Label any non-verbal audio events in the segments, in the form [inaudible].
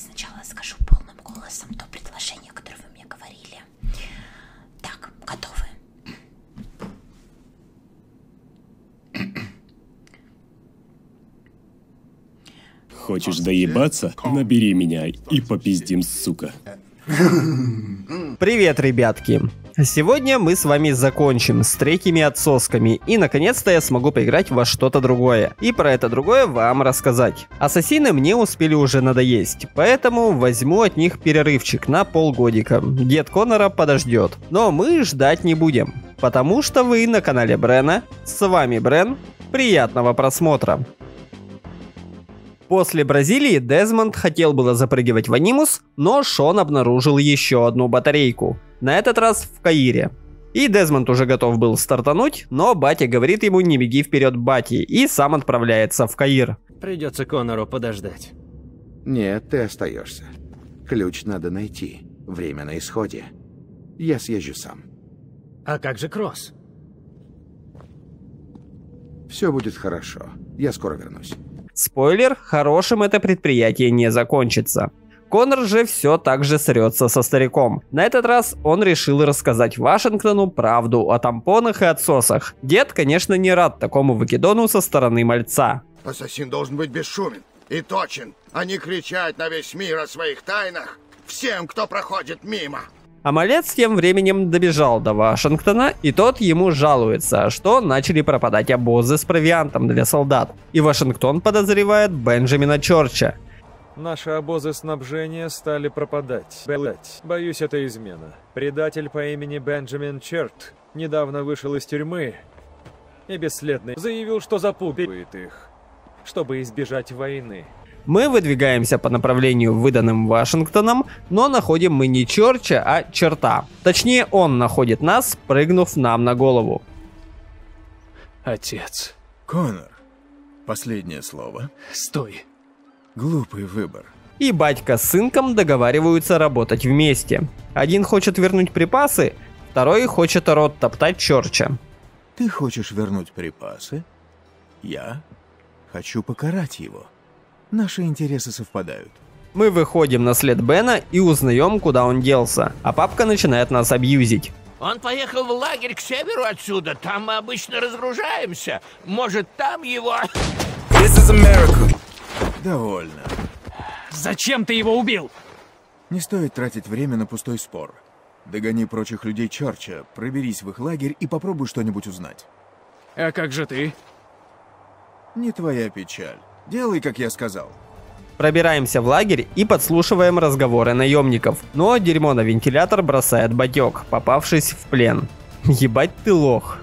сначала скажу полным голосом то предложение, которое вы мне говорили. Так, готовы? Хочешь доебаться? Набери меня и попиздим, сука. Привет, ребятки! Сегодня мы с вами закончим с третьими отсосками, и наконец-то я смогу поиграть во что-то другое. И про это другое вам рассказать. Ассасины мне успели уже надоесть, поэтому возьму от них перерывчик на полгодика. Дед Конора подождет. Но мы ждать не будем, потому что вы на канале Брена. С вами Брен. Приятного просмотра. После Бразилии Дезмонд хотел было запрыгивать в Анимус, но Шон обнаружил еще одну батарейку. На этот раз в Каире. И Дезмонд уже готов был стартануть, но батя говорит ему не беги вперед бати и сам отправляется в Каир. Придется Конору подождать. Нет, ты остаешься. Ключ надо найти. Время на исходе. Я съезжу сам. А как же Кросс? Все будет хорошо. Я скоро вернусь. Спойлер, хорошим это предприятие не закончится. Конор же все так же срется со стариком. На этот раз он решил рассказать Вашингтону правду о тампонах и отсосах. Дед, конечно, не рад такому выкидону со стороны мальца. Ассасин должен быть бесшумен и точен, а не кричать на весь мир о своих тайнах всем, кто проходит мимо. А малец тем временем добежал до Вашингтона, и тот ему жалуется, что начали пропадать обозы с провиантом для солдат. И Вашингтон подозревает Бенджамина Чорча. Наши обозы снабжения стали пропадать. Блять, боюсь, это измена. Предатель по имени Бенджамин Черт недавно вышел из тюрьмы и бесследно заявил, что запугивает их, чтобы избежать войны. Мы выдвигаемся по направлению, выданным Вашингтоном, но находим мы не Чорча, а Черта. Точнее, он находит нас, прыгнув нам на голову. Отец. Конор, последнее слово. Стой. Глупый выбор. И батька с сынком договариваются работать вместе. Один хочет вернуть припасы, второй хочет рот топтать Чорча. Ты хочешь вернуть припасы? Я хочу покарать его. Наши интересы совпадают. Мы выходим на след Бена и узнаем, куда он делся, а папка начинает нас абьюзить. Он поехал в лагерь к северу отсюда, там мы обычно разгружаемся. Может, там его... This is America. Довольно. Зачем ты его убил? Не стоит тратить время на пустой спор. Догони прочих людей Чорча, проберись в их лагерь и попробуй что-нибудь узнать. А как же ты? Не твоя печаль. Делай, как я сказал. Пробираемся в лагерь и подслушиваем разговоры наемников. Но дерьмо на вентилятор бросает батек, попавшись в плен. Ебать ты лох.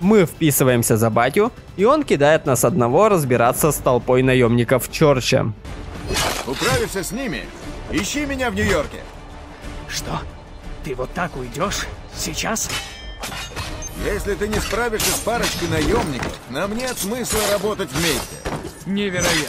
Мы вписываемся за батю, и он кидает нас одного разбираться с толпой наемников Чорча. Управишься с ними? Ищи меня в Нью-Йорке. Что? Ты вот так уйдешь? Сейчас? Если ты не справишься с парочкой наемников, нам нет смысла работать вместе. Невероятно.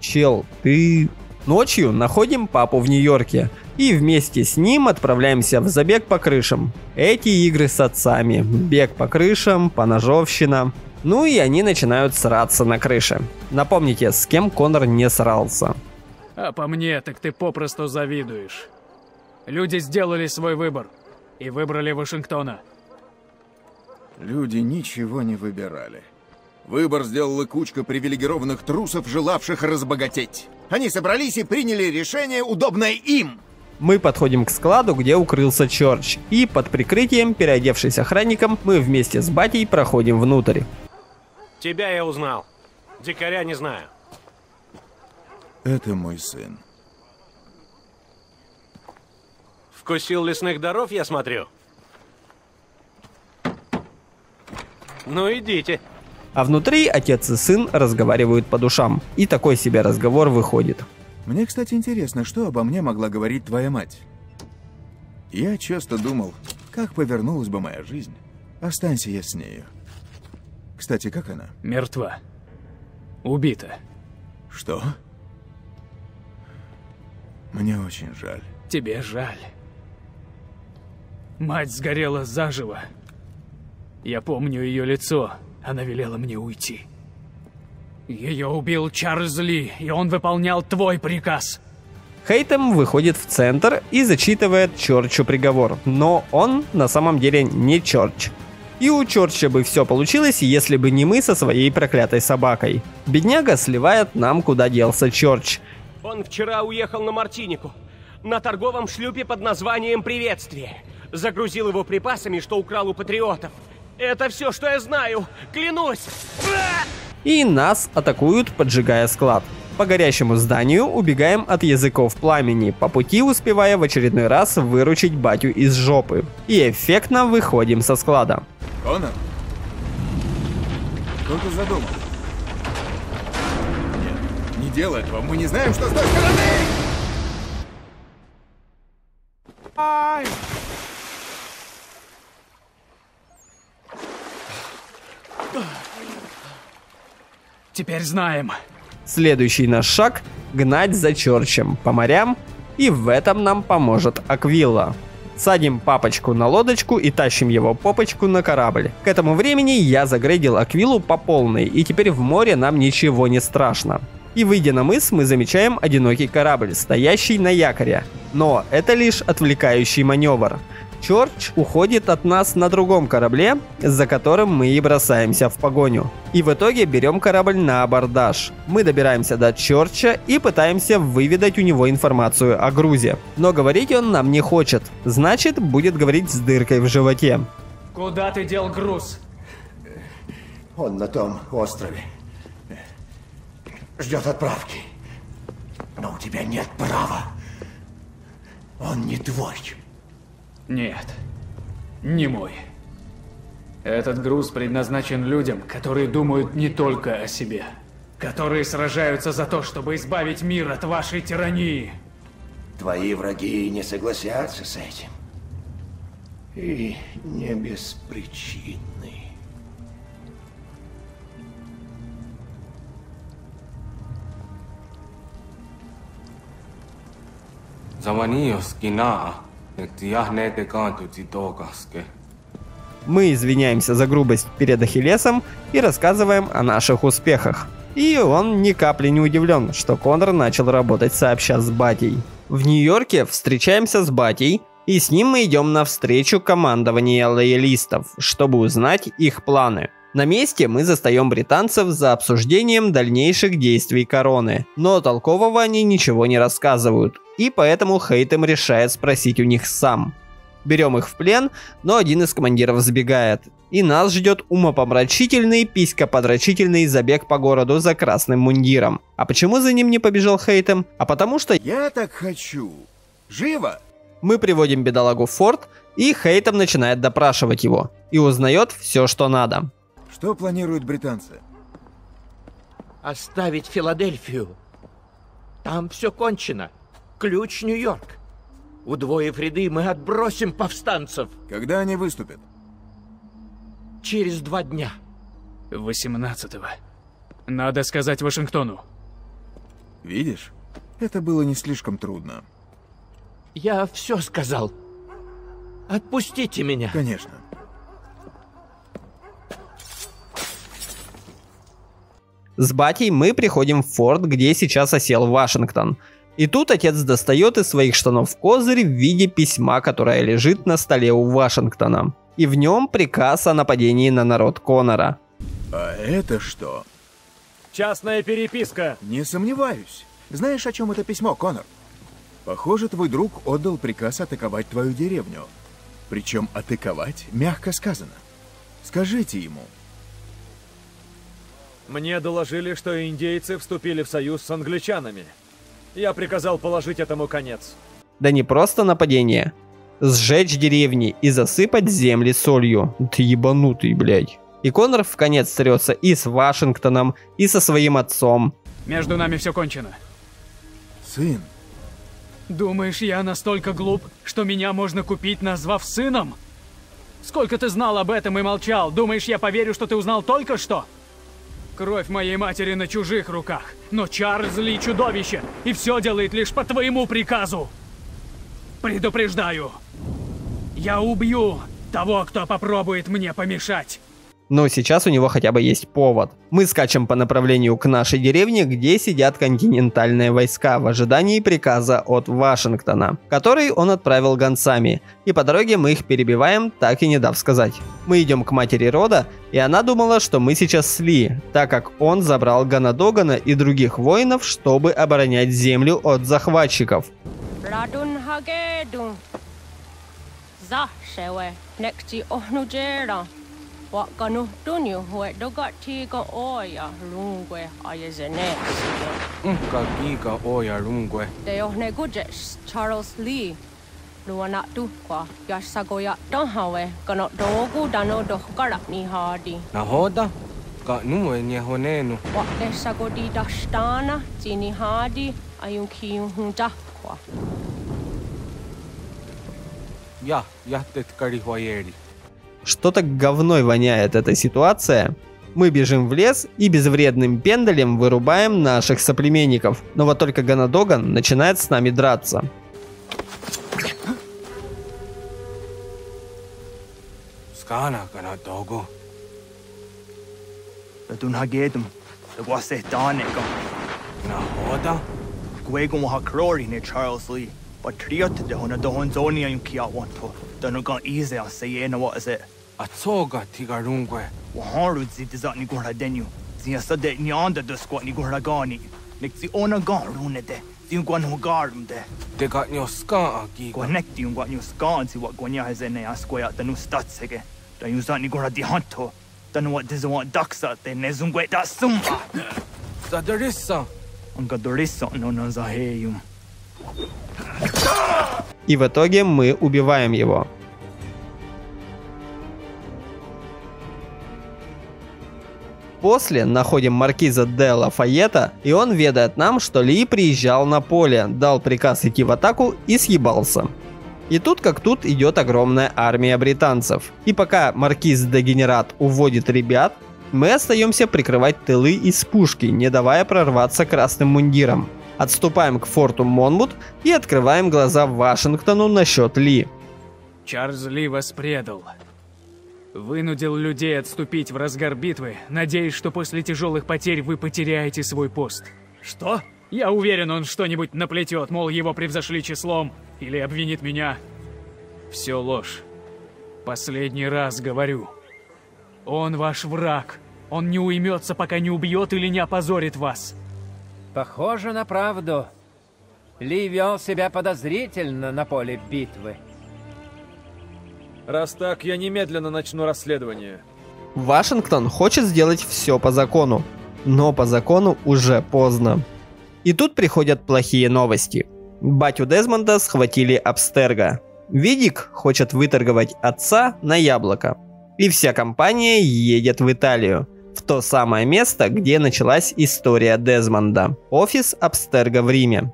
Чел, ты... Ночью находим папу в Нью-Йорке и вместе с ним отправляемся в забег по крышам. Эти игры с отцами. Бег по крышам, поножовщина. Ну и они начинают сраться на крыше. Напомните, с кем Конор не срался. А по мне, так ты попросту завидуешь. Люди сделали свой выбор и выбрали Вашингтона. Люди ничего не выбирали. Выбор сделала кучка привилегированных трусов, желавших разбогатеть. Они собрались и приняли решение, удобное им. Мы подходим к складу, где укрылся Чорч, и под прикрытием, переодевшись охранником, мы вместе с батей проходим внутрь. Тебя я узнал. Дикаря не знаю. Это мой сын. Вкусил лесных даров, я смотрю. Ну, идите. А внутри отец и сын разговаривают по душам. И такой себе разговор выходит. Мне, кстати, интересно, что обо мне могла говорить твоя мать? Я часто думал, как повернулась бы моя жизнь. Останься я с нею. Кстати, как она? Мертва. Убита. Что? Мне очень жаль. Тебе жаль. Мать сгорела заживо. Я помню ее лицо. Она велела мне уйти. Ее убил Чарльз Ли, и он выполнял твой приказ. Хейтем выходит в центр и зачитывает Чорчу приговор, но он на самом деле не Чорч. И у Чорча бы все получилось, если бы не мы со своей проклятой собакой. Бедняга сливает нам, куда делся Чорч. Он вчера уехал на Мартинику. На торговом шлюпе под названием «Приветствие». Загрузил его припасами, что украл у патриотов. Это все, что я знаю. Клянусь! И нас атакуют, поджигая склад. По горящему зданию убегаем от языков пламени, по пути успевая в очередной раз выручить батю из жопы. И эффектно выходим со склада. Конор? Что ты задумал? Нет, не делай этого, мы не знаем, что с той стороны! Ай! Теперь знаем. Следующий наш шаг – гнать за Чорчем по морям, и в этом нам поможет Аквилла. Садим папочку на лодочку и тащим его попочку на корабль. К этому времени я загрейдил Аквилу по полной, и теперь в море нам ничего не страшно. И выйдя на мыс, мы замечаем одинокий корабль, стоящий на якоре. Но это лишь отвлекающий маневр. Чорч уходит от нас на другом корабле, за которым мы и бросаемся в погоню. И в итоге берем корабль на абордаж. Мы добираемся до Чорча и пытаемся выведать у него информацию о грузе. Но говорить он нам не хочет. Значит, будет говорить с дыркой в животе. Куда ты дел груз? Он на том острове. Ждет отправки. Но у тебя нет права. Он не твой. Нет, не мой. Этот груз предназначен людям, которые думают не только о себе. Которые сражаются за то, чтобы избавить мир от вашей тирании. Твои враги не согласятся с этим. И не без причины. Заваниos кинаа, Мы извиняемся за грубость перед Ахиллесом и рассказываем о наших успехах. И он ни капли не удивлен, что Конор начал работать сообща с Батей. В Нью-Йорке встречаемся с Батей, и с ним мы идем на встречу командования лоялистов, чтобы узнать их планы. На месте мы застаем британцев за обсуждением дальнейших действий короны, но толкового они ничего не рассказывают, и поэтому Хейтем решает спросить у них сам. Берем их в плен, но один из командиров сбегает, и нас ждет умопомрачительный, писькоподрачительный забег по городу за красным мундиром. А почему за ним не побежал Хейтем? А потому что... Я так хочу. Живо! Мы приводим бедолагу в форт, и Хейтем начинает допрашивать его. И узнает все, что надо. Что планируют британцы? Оставить Филадельфию. Там все кончено. Ключ Нью-Йорк. Удвоив ряды, мы отбросим повстанцев. Когда они выступят? Через два дня. 18-го. Надо сказать Вашингтону. Видишь, это было не слишком трудно. Я все сказал. Отпустите меня. Конечно. С батей мы приходим в форт, где сейчас осел Вашингтон. И тут отец достает из своих штанов козырь в виде письма, которое лежит на столе у Вашингтона. И в нем приказ о нападении на народ Конора. А это что? Частная переписка. Не сомневаюсь. Знаешь, о чем это письмо, Конор? Похоже, твой друг отдал приказ атаковать твою деревню. Причем атаковать мягко сказано. Скажите ему. Мне доложили, что индейцы вступили в союз с англичанами. Я приказал положить этому конец. Да не просто нападение. Сжечь деревни и засыпать земли солью. Ты ебанутый, блядь. И Конор в конец трется и с Вашингтоном, и со своим отцом. Между нами все кончено. Сын. Думаешь, я настолько глуп, что меня можно купить, назвав сыном? Сколько ты знал об этом и молчал? Думаешь, я поверю, что ты узнал только что? Кровь моей матери на чужих руках. Но Чарльз Ли чудовище, и все делает лишь по твоему приказу. Предупреждаю. Я убью того, кто попробует мне помешать. Но сейчас у него хотя бы есть повод. Мы скачем по направлению к нашей деревне, где сидят континентальные войска в ожидании приказа от Вашингтона, который он отправил гонцами. И по дороге мы их перебиваем, так и не дав сказать. Мы идем к матери рода, и она думала, что мы сейчас с Ли, так как он забрал Ганадогана и других воинов, чтобы оборонять землю от захватчиков. Hagedun. Za shewe wa kanu tunyu hue doga oja lungue ajezene. Unka kiika oja lungue. Te johne kudes Charles Lee. Luona tuhkoa ja sakoja tahawe kano doku dano dohkara ni haadi. Nahoda? Ka nuwe ni honeenu. Wa te sakodi dastana tini haadi ajun kiun hun tahkoa. Ja, jahtetkari huajeri. Что-то говной воняет эта ситуация. Мы бежим в лес и безвредным пендалем вырубаем наших соплеменников. Но вот только Ганадоган начинает с нами драться. Lee. But triot de hona do hon zoni ayun kia wanto. Dun gon easy on say yena what is it? Atsoga tiga rungwe. Wa haru zi dizat ni gora denu. Zi sa de ni anda de squat ni gora gani. Nik zi ona gan rune de. Zi gwan ho garum de. De gat nyo ska a giga. Gwan nek di gwan nyo skan si wat gwan ya hezene a squat da nu statsege. Da yun zat ni gora di hanto. Da nu wat dizo wat daksa de ne zungwe da sumba. Sa darissa. Anka dorissa no na za heyum. И в итоге мы убиваем его. После находим маркиза де Лафайета, и он ведает нам, что Ли приезжал на поле, дал приказ идти в атаку и съебался. И тут как тут идет огромная армия британцев. И пока маркиз Дегенерат уводит ребят, мы остаемся прикрывать тылы из пушки, не давая прорваться красным мундирам. Отступаем к форту Монмут и открываем глаза Вашингтону насчет Ли. Чарльз Ли вас предал. Вынудил людей отступить в разгар битвы, надеясь, что после тяжелых потерь вы потеряете свой пост. Что? Я уверен, он что-нибудь наплетет, мол, его превзошли числом, или обвинит меня. Все ложь. Последний раз говорю. Он ваш враг. Он не уймется, пока не убьет или не опозорит вас. Похоже на правду. Ли вел себя подозрительно на поле битвы. Раз так, я немедленно начну расследование. Вашингтон хочет сделать все по закону, но по закону уже поздно. И тут приходят плохие новости. Батю Дезмонда схватили Абстерга. Видик хочет выторговать отца на яблоко. И вся компания едет в Италию. В то самое место, где началась история Дезмонда. Офис Абстерга в Риме.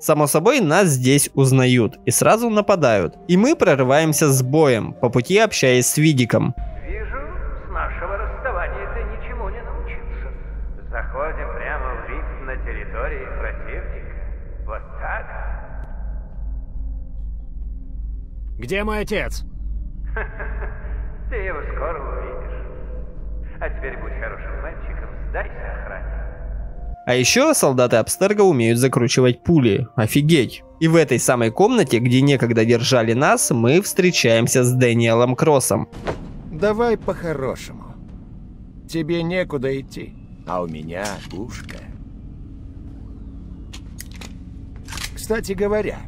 Само собой, нас здесь узнают и сразу нападают. И мы прорываемся с боем, по пути общаясь с Видиком. Вижу, с нашего расставания ты ничему не научился. Заходим прямо в риф на территории противника. Вот так? Где мой отец? [laughs] Ты его скоро увидишь. А теперь будь хорошим мальчиком, сдайся охране. А еще солдаты Абстерга умеют закручивать пули. Офигеть. И в этой самой комнате, где некогда держали нас, мы встречаемся с Дэниелом Кроссом. Давай по-хорошему. Тебе некуда идти, а у меня пушка. Кстати говоря,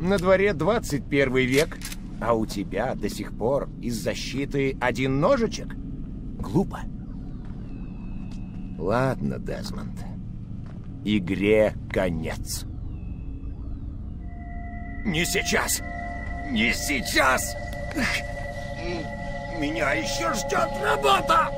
на дворе 21 век, а у тебя до сих пор из защиты один ножичек? Глупо. Ладно, Дезмонд. Игре конец. Не сейчас! Не сейчас! Меня еще ждет работа!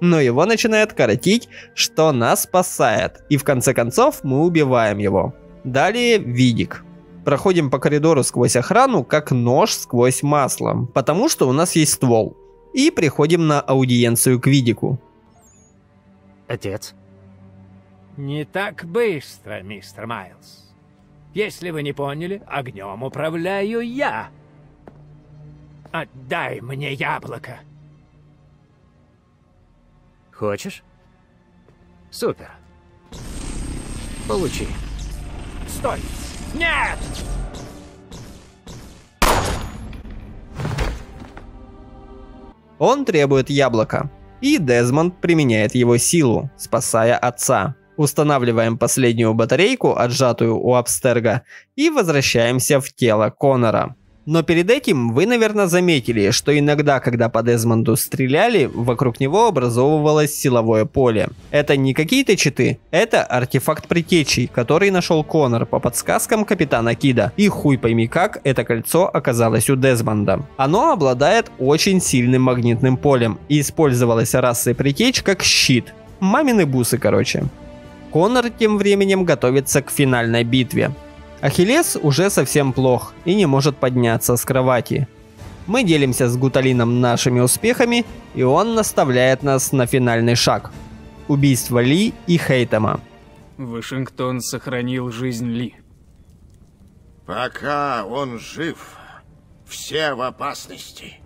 Но его начинает коротить, что нас спасает. И в конце концов мы убиваем его. Далее Видик. Проходим по коридору сквозь охрану, как нож сквозь масло. Потому что у нас есть ствол. И приходим на аудиенцию к Видику. Отец? Не так быстро, мистер Майлз. Если вы не поняли, огнем управляю я. Отдай мне яблоко. Хочешь? Супер. Получи. Стой! Нет! Он требует яблоко. И Дезмонд применяет его силу, спасая отца. Устанавливаем последнюю батарейку, отжатую у Абстерга, и возвращаемся в тело Конора. Но перед этим вы, наверное, заметили, что иногда, когда по Дезмонду стреляли, вокруг него образовывалось силовое поле. Это не какие-то читы, это артефакт притечей, который нашел Конор по подсказкам капитана Кида. И хуй пойми как, это кольцо оказалось у Дезмонда. Оно обладает очень сильным магнитным полем и использовалось расой притеч как щит. Мамины бусы, короче. Конор тем временем готовится к финальной битве. Ахиллес уже совсем плох и не может подняться с кровати. Мы делимся с Гуталином нашими успехами, и он наставляет нас на финальный шаг. Убийство Ли и Хейтема. Вашингтон сохранил жизнь Ли. Пока он жив, все в опасности.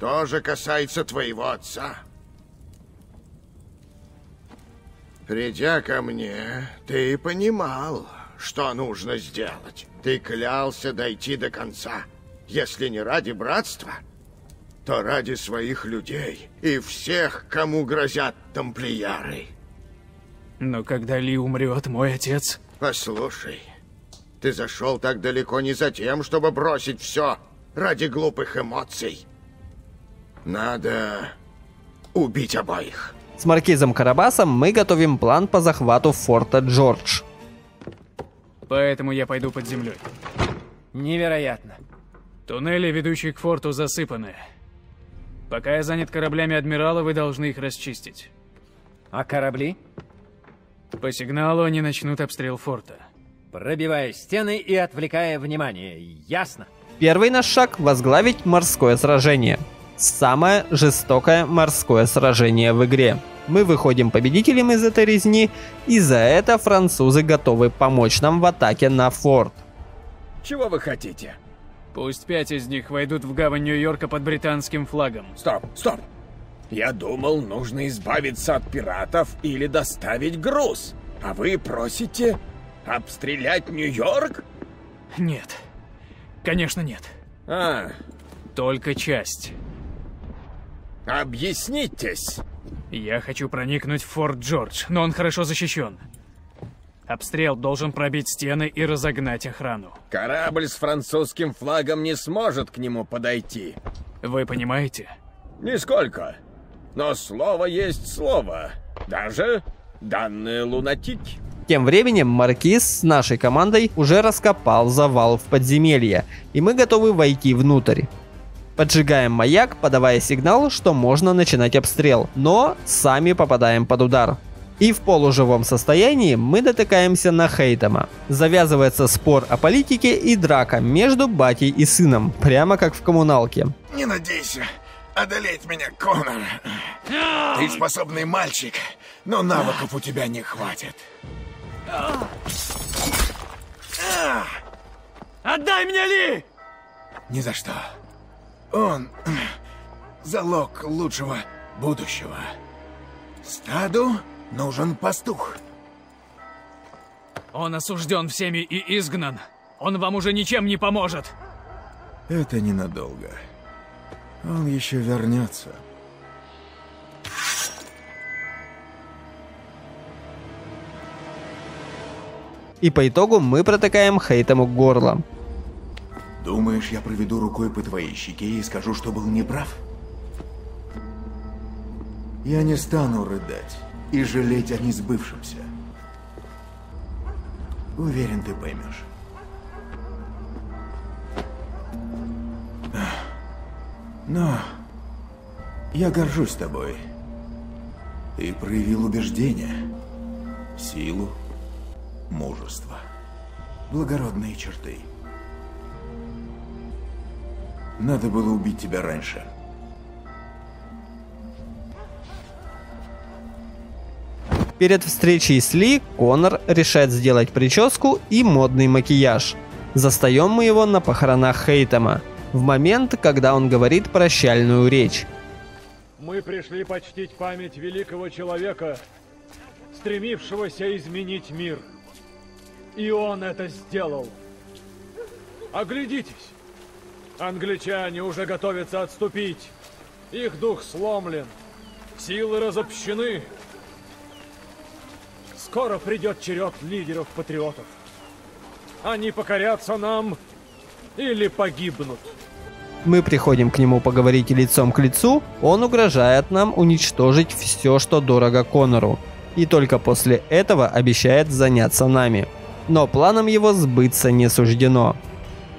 То же касается твоего отца. Придя ко мне, ты понимал, что нужно сделать. Ты клялся дойти до конца. Если не ради братства, то ради своих людей и всех, кому грозят тамплияры. Но когда Ли умрет, мой отец... Послушай, ты зашел так далеко не за тем, чтобы бросить все ради глупых эмоций. Надо убить обоих. С Маркизом Карабасом мы готовим план по захвату форта Джордж. Поэтому я пойду под землей. Невероятно. Туннели, ведущие к форту, засыпаны. Пока я занят кораблями Адмирала, вы должны их расчистить. А корабли? По сигналу они начнут обстрел форта. Пробивая стены и отвлекая внимание. Ясно? Первый наш шаг – возглавить морское сражение. Самое жестокое морское сражение в игре. Мы выходим победителем из этой резни, и за это французы готовы помочь нам в атаке на форт. Чего вы хотите? Пусть пять из них войдут в гавань Нью-Йорка под британским флагом. Стоп, стоп. Я думал, нужно избавиться от пиратов или доставить груз. А вы просите обстрелять Нью-Йорк? Нет. Конечно нет. А. Только часть. Объяснитесь. Я хочу проникнуть в Форт Джордж, но он хорошо защищен. Обстрел должен пробить стены и разогнать охрану. Корабль с французским флагом не сможет к нему подойти. Вы понимаете? Нисколько. Но слово есть слово. Даже данные лунатики. Тем временем Маркиз с нашей командой уже раскопал завал в подземелье, и мы готовы войти внутрь. Поджигаем маяк, подавая сигнал, что можно начинать обстрел, но сами попадаем под удар. И в полуживом состоянии мы дотыкаемся на Хейтема. Завязывается спор о политике и драка между батей и сыном, прямо как в коммуналке. Не надейся одолеть меня, Конор. Ты способный мальчик, но навыков у тебя не хватит. Отдай мне Ли! Ни за что. Он [clears throat] залог лучшего будущего. Стаду нужен пастух. Он осужден всеми и изгнан. Он вам уже ничем не поможет. Это ненадолго. Он еще вернется. И по итогу мы протыкаем Хейтему горло. Думаешь, я проведу рукой по твоей щеке и скажу, что был неправ? Я не стану рыдать и жалеть о несбывшемся. Уверен, ты поймешь. Но я горжусь тобой. Ты проявил убеждение, силу, мужество, благородные черты. Надо было убить тебя раньше. Перед встречей с Ли Конор решает сделать прическу и модный макияж. Застаем мы его на похоронах Хейтема, в момент, когда он говорит прощальную речь. Мы пришли почтить память великого человека, стремившегося изменить мир. И он это сделал. Оглядитесь. Англичане уже готовятся отступить. Их дух сломлен. Силы разобщены. Скоро придет черед лидеров-патриотов. Они покорятся нам или погибнут. Мы приходим к нему поговорить лицом к лицу, он угрожает нам уничтожить все, что дорого Конору. И только после этого обещает заняться нами. Но планам его сбыться не суждено.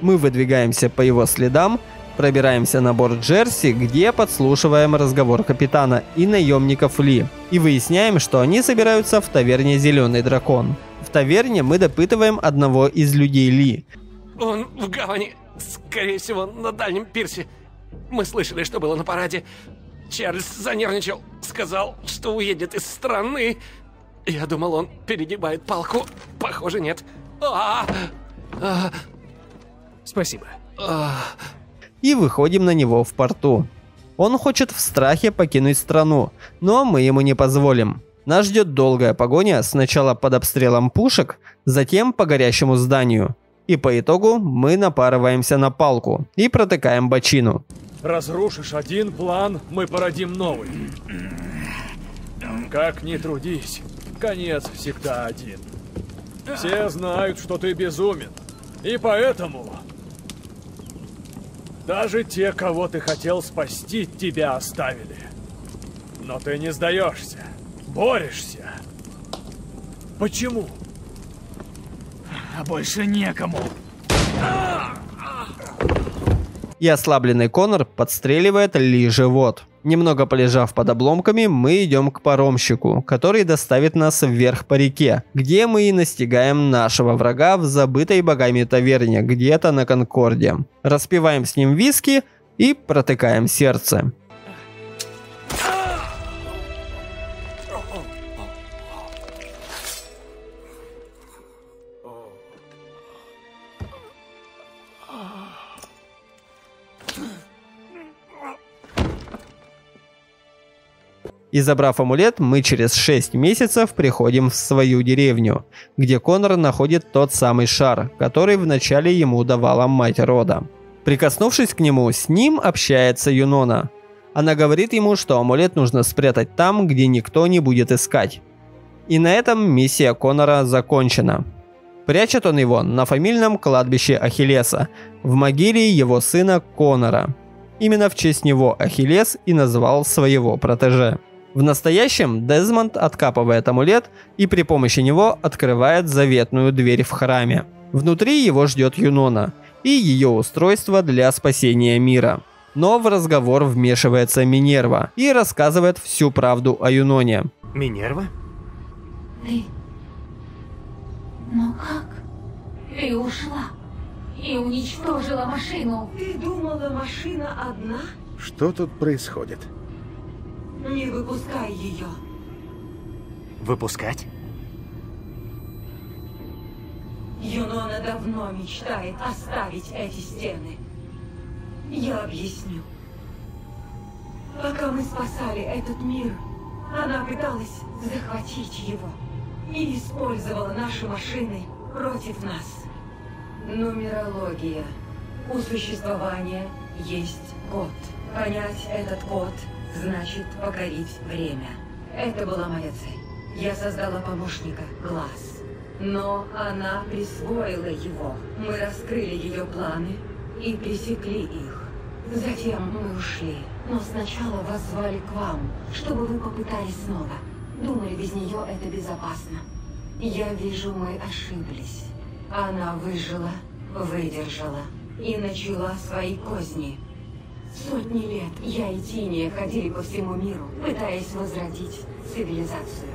Мы выдвигаемся по его следам, пробираемся на борт Джерси, где подслушиваем разговор капитана и наемников Ли. И выясняем, что они собираются в таверне «Зеленый дракон». В таверне мы допытываем одного из людей Ли. Он в гавани, скорее всего, на дальнем пирсе. Мы слышали, что было на параде. Чарльз занервничал, сказал, что уедет из страны. Я думал, он перегибает палку. Похоже, нет. А, а, Спасибо. и выходим на него в порту. Он хочет в страхе покинуть страну, но мы ему не позволим. Нас ждет долгая погоня сначала под обстрелом пушек, затем по горящему зданию. И по итогу мы напарываемся на палку и протыкаем бочину. Разрушишь один план, мы породим новый. Как ни трудись, конец всегда один. Все знают, что ты безумен. И поэтому... Даже те, кого ты хотел спасти, тебя оставили. Но ты не сдаешься. Борешься. Почему? А больше некому. И ослабленный Конор подстреливает Ли живот. Немного полежав под обломками, мы идем к паромщику, который доставит нас вверх по реке, где мы и настигаем нашего врага в забытой богами таверне, где-то на Конкорде. Распиваем с ним виски и протыкаем сердце. И забрав амулет, мы через 6 месяцев приходим в свою деревню, где Конор находит тот самый шар, который вначале ему давала мать рода. Прикоснувшись к нему, с ним общается Юнона. Она говорит ему, что амулет нужно спрятать там, где никто не будет искать. И на этом миссия Конора закончена. Прячет он его на фамильном кладбище Ахиллеса, в могиле его сына Конора. Именно в честь него Ахиллес и назвал своего протеже. В настоящем Дезмонд откапывает амулет и при помощи него открывает заветную дверь в храме. Внутри его ждет Юнона и ее устройство для спасения мира. Но в разговор вмешивается Минерва и рассказывает всю правду о Юноне. Минерва? Ты... Но как? Ты ушла и уничтожила машину. Ты думала, машина одна? Что тут происходит? Не выпускай ее. Выпускать? Юнона давно мечтает оставить эти стены. Я объясню. Пока мы спасали этот мир, она пыталась захватить его и использовала наши машины против нас. Нумерология. У существования есть код. Понять этот код значит покорить время. Это была моя цель. Я создала помощника Глаз. Но она присвоила его. Мы раскрыли ее планы и пресекли их. Затем мы ушли. Но сначала вас звали к вам, чтобы вы попытались снова. Думали, без нее это безопасно. Я вижу, мы ошиблись. Она выжила, выдержала и начала свои козни. Сотни лет я и Тиния ходили по всему миру, пытаясь возродить цивилизацию.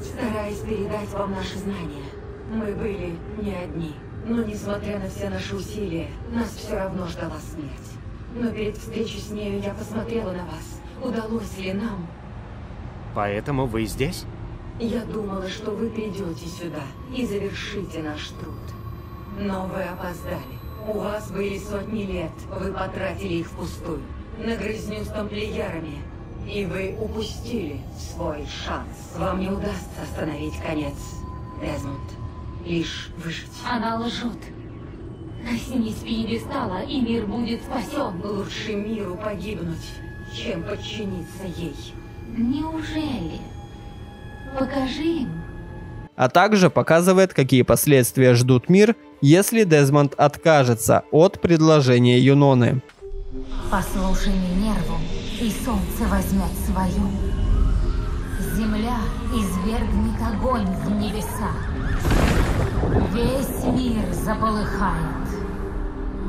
Стараясь передать вам наши знания. Мы были не одни. Но несмотря на все наши усилия, нас все равно ждала смерть. Но перед встречей с нею я посмотрела на вас. Удалось ли нам? Поэтому вы здесь? Я думала, что вы придете сюда и завершите наш труд. Но вы опоздали. У вас были сотни лет, вы потратили их впустую. На грызню с тамплиерами. И вы упустили свой шанс. Вам не удастся остановить конец, Дезмонд. Лишь выжить. Она лжет. Коснись пьедестала, и мир будет спасен. Лучше миру погибнуть, чем подчиниться ей. Неужели? Покажи им. А также показывает, какие последствия ждут мир, если Дезмонд откажется от предложения Юноны. Послушай Минерву, и солнце возьмет свою. Земля извергнет огонь в небеса. Весь мир заполыхает.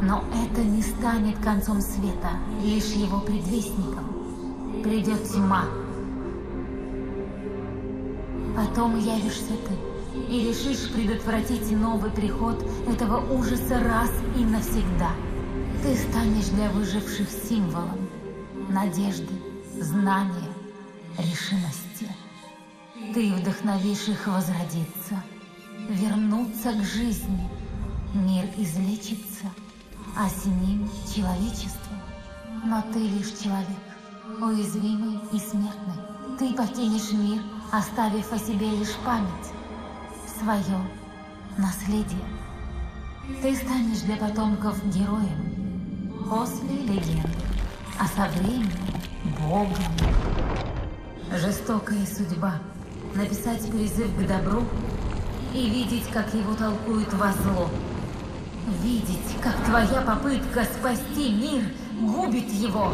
Но это не станет концом света, лишь его предвестником. Придет тьма. Потом явишься ты и решишь предотвратить новый приход этого ужаса раз и навсегда. Ты станешь для выживших символом надежды, знания, решимости. Ты вдохновишь их возродиться, вернуться к жизни. Мир излечится, а с ним человечество. Но ты лишь человек, уязвимый и смертный. Ты покинешь мир, оставив о себе лишь память, свое наследие. Ты станешь для потомков героем, после легенды, а со временем богом. Жестокая судьба — написать призыв к добру и видеть, как его толкуют во зло. Видеть, как твоя попытка спасти мир губит его.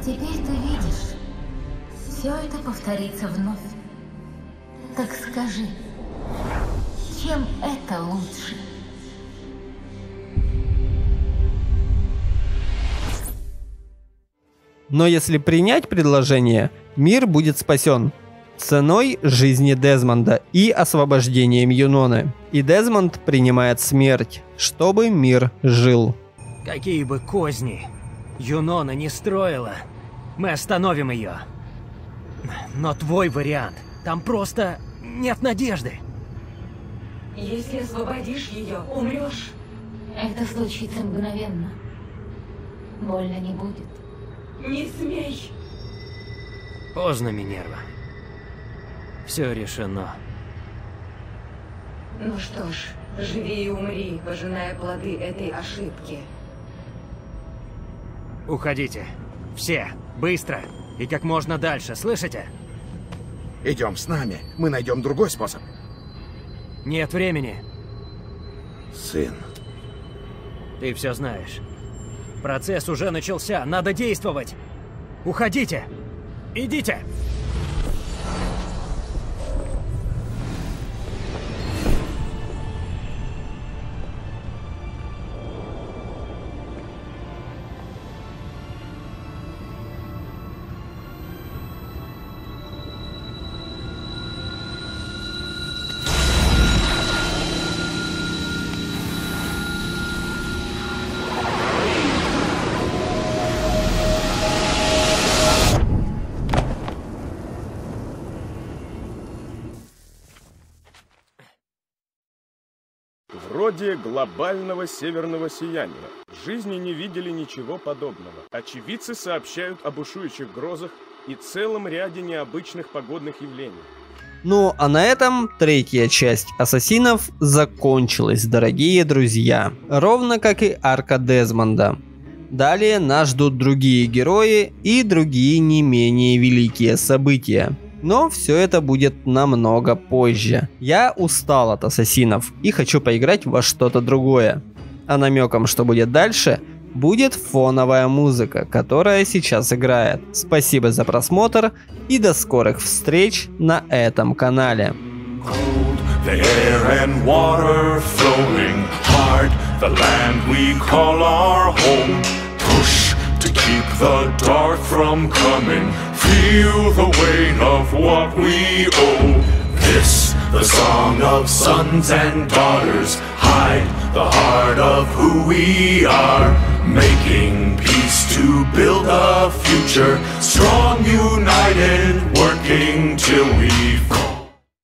Теперь ты видишь, все это повторится вновь. Так скажи, чем это лучше? Но если принять предложение, мир будет спасен. Ценой жизни Дезмонда и освобождением Юноны. И Дезмонд принимает смерть, чтобы мир жил. Какие бы козни Юнона не строила, мы остановим ее. Но твой вариант, там просто нет надежды. Если освободишь ее, умрешь. Это случится мгновенно. Больно не будет. Не смей. Поздно, Минерва. Все решено. Ну что ж, живи и умри, пожиная плоды этой ошибки. Уходите. Все. Быстро. И как можно дальше, слышите? Идем с нами. Мы найдем другой способ. Нет времени. Сын. Ты все знаешь. Процесс уже начался. Надо действовать. Уходите. Идите. Вроде глобального северного сияния. В жизни не видели ничего подобного. Очевидцы сообщают о бушующих грозах и целом ряде необычных погодных явлений. Ну, а на этом третья часть Ассасинов закончилась, дорогие друзья. Ровно как и арка Дезмонда. Далее нас ждут другие герои и другие не менее великие события. Но все это будет намного позже. Я устал от ассасинов и хочу поиграть во что-то другое. А намеком, что будет дальше, будет фоновая музыка, которая сейчас играет. Спасибо за просмотр и до скорых встреч на этом канале. The land we call our home. Push keep the dark from coming. Feel the weight of what we owe. This, the song of sons and daughters. Hide the heart of who we are. Making peace to build a future. Strong, united, working till we.